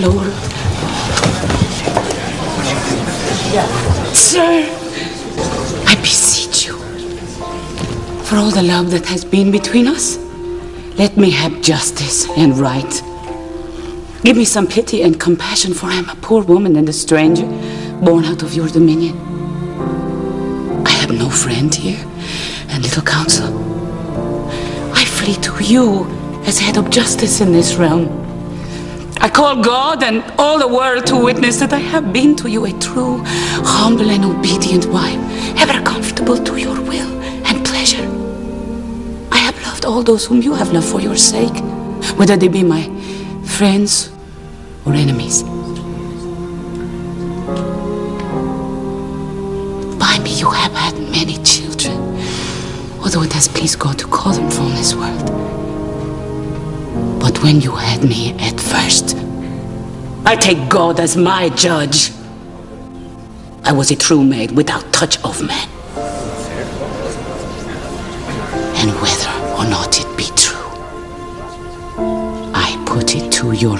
Lord. Sir, I beseech you, for all the love that has been between us, let me have justice and right. Give me some pity and compassion, for I am a poor woman and a stranger, born out of your dominion. I have no friend here, and little counsel. I flee to you as head of justice in this realm. I call God and all the world to witness that I have been to you a true, humble, and obedient wife, ever comfortable to your will and pleasure. I have loved all those whom you have loved for your sake, whether they be my friends or enemies. By me you have had many children, although it has pleased God to call them from this world. When you had me at first, I take God as my judge. I was a true maid without touch of man. And whether or not it be true, I put it to your